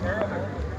terrible.